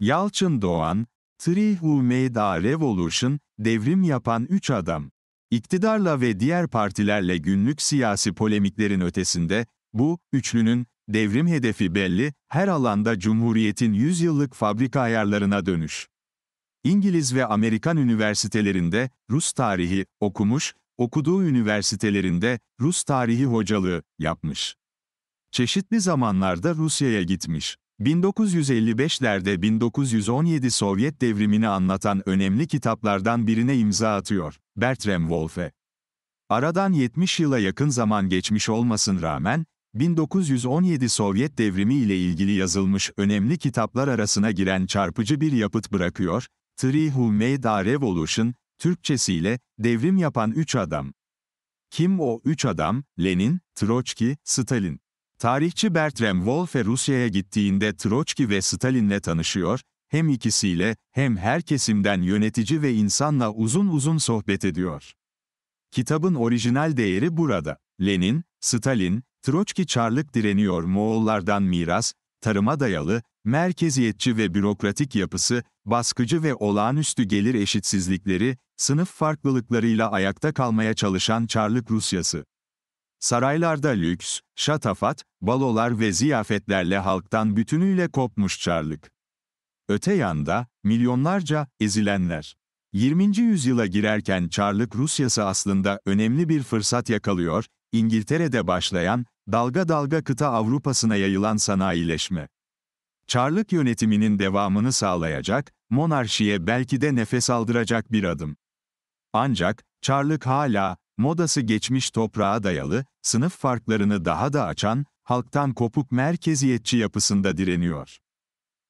Yalçın Doğan, Three Who Made a Revolution, devrim yapan üç adam. İktidarla ve diğer partilerle günlük siyasi polemiklerin ötesinde, bu, üçlünün, devrim hedefi belli, her alanda Cumhuriyet'in yüzyıllık fabrika ayarlarına dönüş. İngiliz ve Amerikan üniversitelerinde Rus tarihi okumuş, okuduğu üniversitelerinde Rus tarihi hocalığı yapmış. Çeşitli zamanlarda Rusya'ya gitmiş. 1955'lerde 1917 Sovyet devrimini anlatan önemli kitaplardan birine imza atıyor, Bertram Wolfe. Aradan 70 yıla yakın zaman geçmiş olmasın rağmen, 1917 Sovyet devrimi ile ilgili yazılmış önemli kitaplar arasına giren çarpıcı bir yapıt bırakıyor, Three Who Made a Revolution, Türkçesiyle, devrim yapan üç adam. Kim o üç adam? Lenin, Troçki, Stalin. Tarihçi Bertram Wolfe Rusya'ya gittiğinde Troçki ve Stalin'le tanışıyor, hem ikisiyle hem her kesimden yönetici ve insanla uzun uzun sohbet ediyor. Kitabın orijinal değeri burada. Lenin, Stalin, Troçki Çarlık direniyor Moğollardan miras, tarıma dayalı, merkeziyetçi ve bürokratik yapısı, baskıcı ve olağanüstü gelir eşitsizlikleri, sınıf farklılıklarıyla ayakta kalmaya çalışan Çarlık Rusyası. Saraylarda lüks, şatafat, balolar ve ziyafetlerle halktan bütünüyle kopmuş Çarlık. Öte yanda, milyonlarca ezilenler. 20. yüzyıla girerken Çarlık Rusyası aslında önemli bir fırsat yakalıyor, İngiltere'de başlayan, dalga dalga kıta Avrupa'sına yayılan sanayileşme. Çarlık yönetiminin devamını sağlayacak, monarşiye belki de nefes aldıracak bir adım. Ancak, Çarlık hala, modası geçmiş toprağa dayalı, sınıf farklarını daha da açan, halktan kopuk merkeziyetçi yapısında direniyor.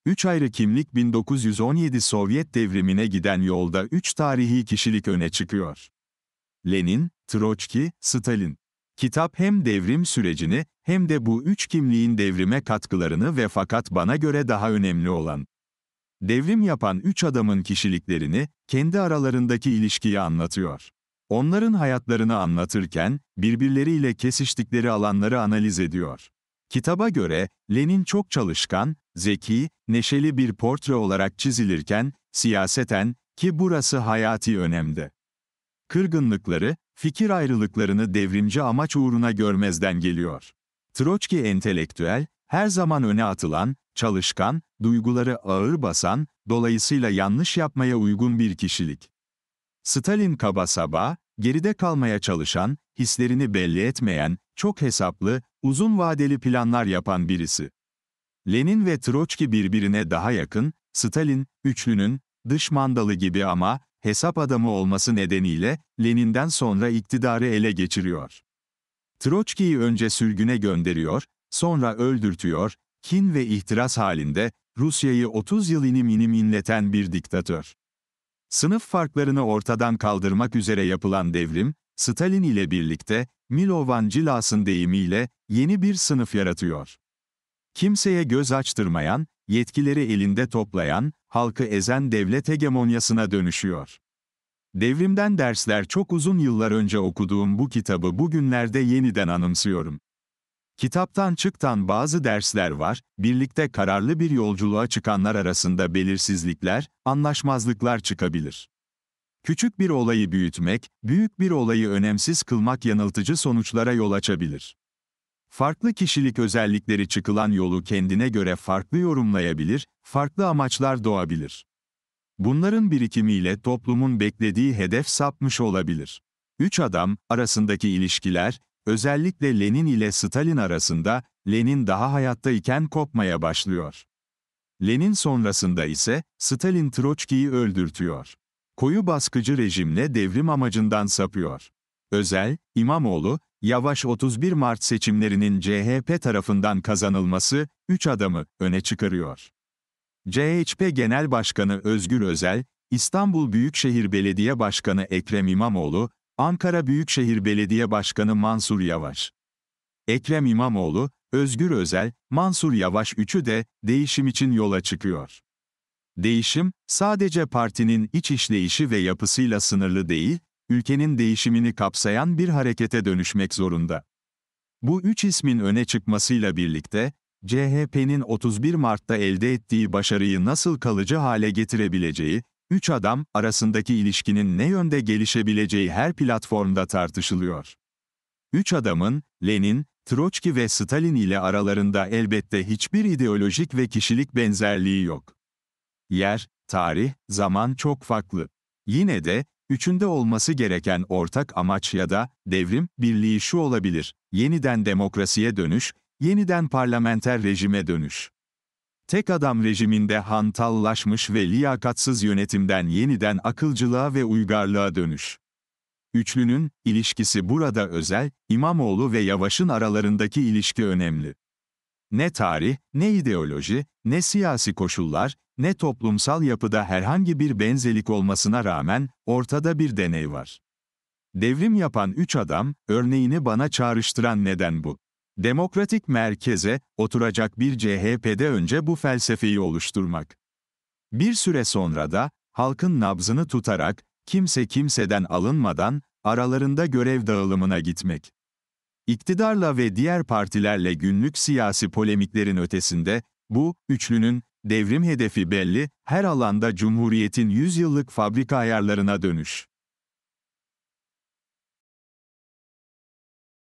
Üç ayrı kimlik 1917 Sovyet devrimine giden yolda üç tarihi kişilik öne çıkıyor. Lenin, Troçki, Stalin. Kitap hem devrim sürecini, hem de bu üç kimliğin devrime katkılarını ve fakat bana göre daha önemli olan, devrim yapan üç adamın kişiliklerini, kendi aralarındaki ilişkiyi anlatıyor. Onların hayatlarını anlatırken, birbirleriyle kesiştikleri alanları analiz ediyor. Kitaba göre, Lenin çok çalışkan, zeki, neşeli bir portre olarak çizilirken, siyaseten, ki burası hayati önemde. Kırgınlıkları, fikir ayrılıklarını devrimci amaç uğruna görmezden geliyor. Troçki entelektüel, her zaman öne atılan, çalışkan, duyguları ağır basan, dolayısıyla yanlış yapmaya uygun bir kişilik. Stalin kaba saba, geride kalmaya çalışan, hislerini belli etmeyen, çok hesaplı, uzun vadeli planlar yapan birisi. Lenin ve Troçki birbirine daha yakın, Stalin, üçlünün, dış mandalı gibi ama, hesap adamı olması nedeniyle, Lenin'den sonra iktidarı ele geçiriyor. Troçki'yi önce sürgüne gönderiyor, sonra öldürtüyor, kin ve ihtiras halinde, Rusya'yı 30 yıl inim inim inleten bir diktatör. Sınıf farklarını ortadan kaldırmak üzere yapılan devrim, Stalin ile birlikte, Milovan Cilas'ın deyimiyle, yeni bir sınıf yaratıyor. Kimseye göz açtırmayan, yetkileri elinde toplayan, halkı ezen devlet hegemonyasına dönüşüyor. Devrimden dersler çok uzun yıllar önce okuduğum bu kitabı bugünlerde yeniden anımsıyorum. Kitaptan çıktan bazı dersler var, birlikte kararlı bir yolculuğa çıkanlar arasında belirsizlikler, anlaşmazlıklar çıkabilir. Küçük bir olayı büyütmek, büyük bir olayı önemsiz kılmak yanıltıcı sonuçlara yol açabilir. Farklı kişilik özellikleri çıkılan yolu kendine göre farklı yorumlayabilir, farklı amaçlar doğabilir. Bunların birikimiyle toplumun beklediği hedef sapmış olabilir. Üç adam arasındaki ilişkiler, özellikle Lenin ile Stalin arasında, Lenin daha hayatta iken kopmaya başlıyor. Lenin sonrasında ise, Stalin Troçki'yi öldürtüyor. Koyu baskıcı rejimle devrim amacından sapıyor. Özel, İmamoğlu, Yavaş 31 Mart seçimlerinin CHP tarafından kazanılması, üç adamı öne çıkarıyor. CHP Genel Başkanı Özgür Özel, İstanbul Büyükşehir Belediye Başkanı Ekrem İmamoğlu, Ankara Büyükşehir Belediye Başkanı Mansur Yavaş. Ekrem İmamoğlu, Özgür Özel, Mansur Yavaş üçü de değişim için yola çıkıyor. Değişim, sadece partinin iç işleyişi ve yapısıyla sınırlı değil, ülkenin değişimini kapsayan bir harekete dönüşmek zorunda. Bu üç ismin öne çıkmasıyla birlikte, CHP'nin 31 Mart'ta elde ettiği başarıyı nasıl kalıcı hale getirebileceği, üç adam arasındaki ilişkinin ne yönde gelişebileceği her platformda tartışılıyor. Üç adamın, Lenin, Troçki ve Stalin ile aralarında elbette hiçbir ideolojik ve kişilik benzerliği yok. Yer, tarih, zaman çok farklı. Yine de, üçünde olması gereken ortak amaç ya da devrim birliği şu olabilir, yeniden demokrasiye dönüş, yeniden parlamenter rejime dönüş. Tek adam rejiminde hantallaşmış ve liyakatsız yönetimden yeniden akılcılığa ve uygarlığa dönüş. Üçlünün ilişkisi burada özel, İmamoğlu ve Yavaş'ın aralarındaki ilişki önemli. Ne tarih, ne ideoloji, ne siyasi koşullar, ne toplumsal yapıda herhangi bir benzelik olmasına rağmen ortada bir deney var. Devrim yapan üç adam, örneğini bana çağrıştıran neden bu. Demokratik merkeze oturacak bir CHP'de önce bu felsefeyi oluşturmak. Bir süre sonra da halkın nabzını tutarak kimse kimseden alınmadan aralarında görev dağılımına gitmek. İktidarla ve diğer partilerle günlük siyasi polemiklerin ötesinde bu üçlünün devrim hedefi belli, her alanda Cumhuriyet'in 100 yıllık fabrika ayarlarına dönüş.